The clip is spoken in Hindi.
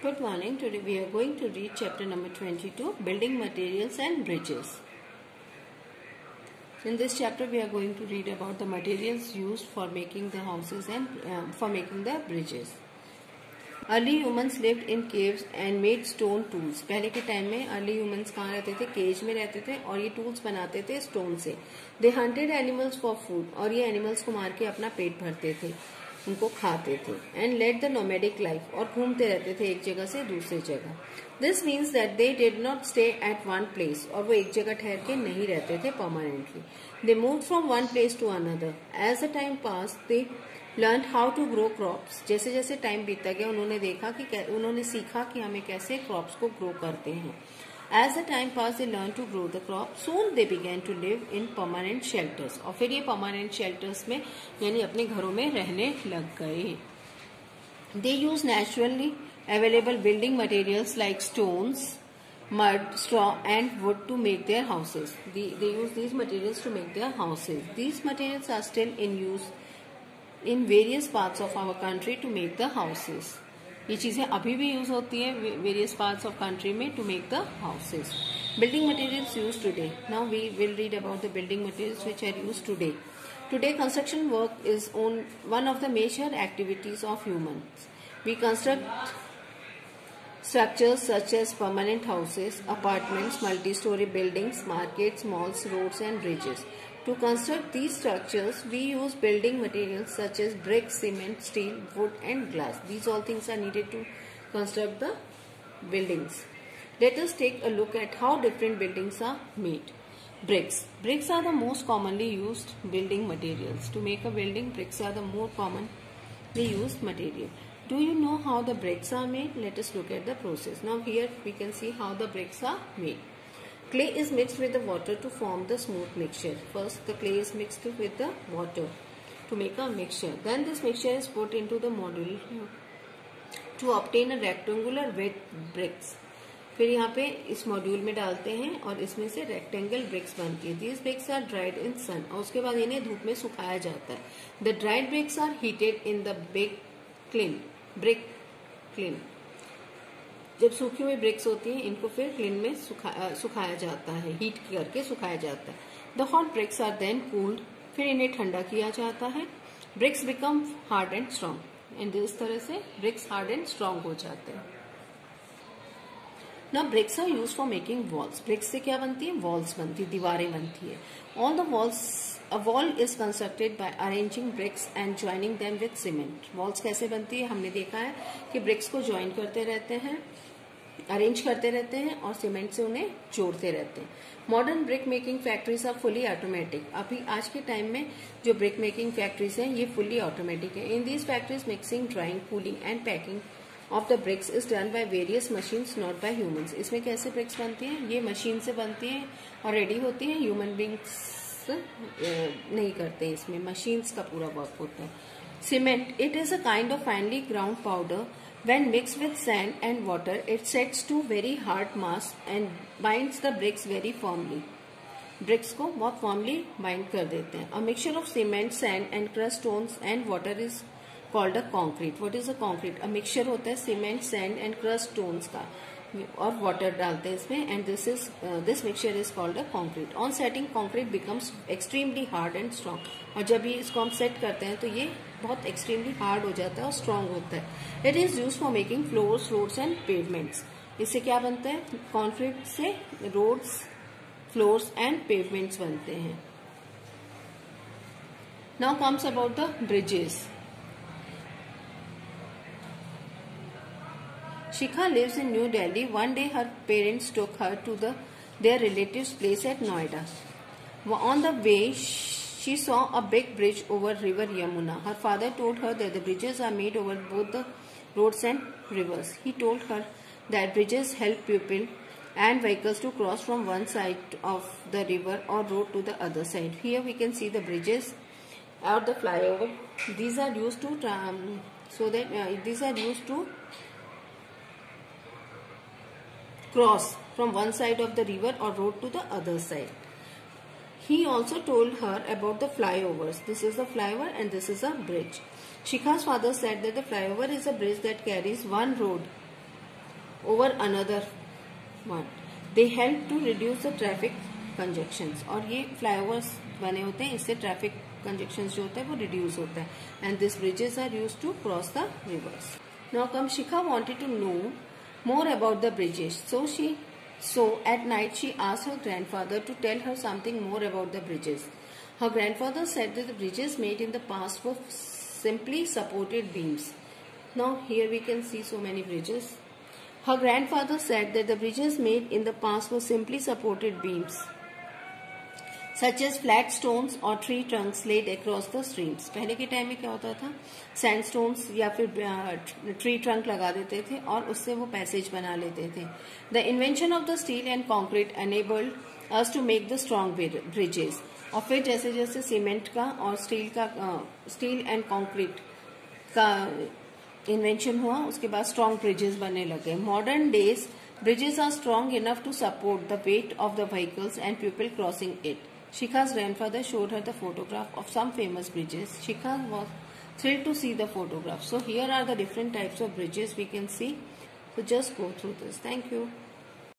Good morning. Today we are going to read chapter number 22 Building Materials and Bridges. In this chapter we are going to read about the materials used for making the houses and um, for making the bridges. Early humans lived in caves and made stone tools पहले के टाइम में अर्ली ह्यूमंस कहाँ रहते थे केज में रहते थे और ये टूल्स बनाते थे स्टोन से they hunted animals for food और ये एनिमल्स को मार के अपना पेट भरते थे उनको खाते थे। And led the nomadic life और घूमते रहते थे एक जगह से दूसरी जगह। This means that they did not stay at one place और वो एक जगह ठहर के नहीं रहते थे permanently they move from one place to another as a time pass they learn how to grow crops जैसे जैसे टाइम बीता गया, उन्होंने देखा कि उन्होंने सीखा कि हमें कैसे क्रॉप्स को ग्रो करते हैं। As the time passed, they learned to grow the crop. Soon they began to live in permanent shelters. और फिर ये permanent shelters में यानी अपने घरों में रहने लग गए They use naturally available building materials like stones, mud, straw and wood to make their houses. They, they use these materials to make their houses. These materials are still in use in various parts of our country to make the houses. ये चीज़ें अभी भी यूज़ होती है वेरियस पार्ट्स ऑफ़ कंट्री में to make the houses building materials use today now we will read about the building materials which are use today today construction work is on one of the major activities of human we construct Structures such as permanent houses, apartments, multi-story buildings, markets, malls, roads and bridges. To construct these structures, we use building materials such as brick, cement, steel, wood and glass. These all things are needed to construct the buildings. Let us take a look at how different buildings are made. Bricks. Bricks are the most commonly used building materials. To make a building, bricks are the more commonly used material. Do you know how the bricks are made? Let us look at the process. Now here we can see how the bricks are made. Clay is mixed with the water to form the smooth mixture. First the clay is mixed with the water to make a mixture. Then this mixture is put into the module to obtain a rectangular wet bricks. फिर यहाँ पे इस मॉड्यूल में डालते हैं और इसमें से रेक्टेंगल ब्रिक्स बनती है these bricks are dried in sun और उसके बाद इन्हें धूप में सुखाया जाता है the dried bricks are heated in the big kiln brick kiln. जब सूखी हुई ब्रिक्स होती हैं इनको फिर क्लीन में सुखा, सुखाया जाता है हीट करके सुखाया जाता है। The hot bricks are then cooled फिर इन्हें ठंडा किया जाता है। Bricks become hard and strong. And इस तरह से ब्रिक्स हार्ड एंड स्ट्रांग हो जाते हैं। ना bricks are use for making walls. Bricks से क्या बनती है? वॉल्स बनती है दीवारें बनती है। All the walls A wall is constructed by arranging bricks and joining them with cement. Walls कैसे बनती है? हमने देखा है कि bricks को join करते रहते हैं अरेंज करते रहते हैं और सीमेंट से उन्हें जोड़ते रहते हैं। Modern brick making factories are fully automatic अभी आज के टाइम में जो ब्रिक मेकिंग फैक्ट्रीज हैं, ये फुली ऑटोमेटिक है। In these factories mixing drying cooling and packing of the bricks is done by various machines not by humans इसमें कैसे ब्रिक्स बनती हैं? ये मशीन से बनती हैं और रेडी होती हैं ह्यूमन बींग्स नहीं करते इसमें मशीन्स का पूरा वर्क होता है। Cement it is a kind of finely ground powder when mix with sand and water it sets to very hard mass and binds the bricks very firmly bricks को बहुत फॉर्मली बाइंड कर देते हैं। A mixture of cement sand and crushed stones and water is called a concrete what is a concrete a mixture होता है cement sand and crushed stones का। और वाटर डालते हैं इसमें and this is this mixture is called a concrete on setting concrete becomes extremely hard and strong और जब ये इसको हम सेट करते हैं तो ये बहुत एक्सट्रीमली हार्ड हो जाता है और स्ट्रॉन्ग होता है। It is use for making floors roads and pavements इससे क्या बनता है? कॉन्क्रीट से रोड्स फ्लोर्स एंड पेवमेंट्स बनते हैं। Now comes about the bridges Shikha lives in New Delhi. One day her parents took her to the their relative's place at Noida. On the way, she saw a big bridge over river Yamuna. Her father told her that the bridges are made over both the roads and rivers. He told her that bridges help people and vehicles to cross from one side of the river or road to the other side. Here we can see the bridges or the flyover. These are used to um, so that uh, these are used to cross from one side of the river or road to the other side. He also told her about the flyovers. This is a flyover and this is a bridge. Shikha's father said that the flyover is a bridge that carries one road over another one. They help to reduce the traffic congestions. और ये flyovers बने होते हैं इससे traffic congestions जो होता है वो reduce होता है and these bridges are used to cross the rivers. Now come Shikha wanted to know more about the bridges. So she so at night she asked her grandfather to tell her something more about the bridges. Her grandfather said that the bridges made in the past were simply supported beams. Now here we can see so many bridges. Her grandfather said that the bridges made in the past were simply supported beams such as flat stones और tree trunks laid across the streams पहले के टाइम में क्या होता था? सैंड स्टोन्स या फिर ट्री ट्रंक लगा देते थे और उससे वो पैसेज बना लेते थे। The invention of the steel and concrete enabled us to make the strong bridges और फिर जैसे जैसे सीमेंट का और स्टील का स्टील एंड कॉन्क्रीट का इन्वेंशन हुआ, उसके बाद स्ट्रॉन्ग ब्रिजेस बनने लगे। Modern days bridges are strong enough to support the weight of the vehicles and people crossing it Shikha's grandfather showed her the photograph of some famous bridges. Shikha was thrilled to see the photograph. So here are the different types of bridges we can see. So just go through this. Thank you.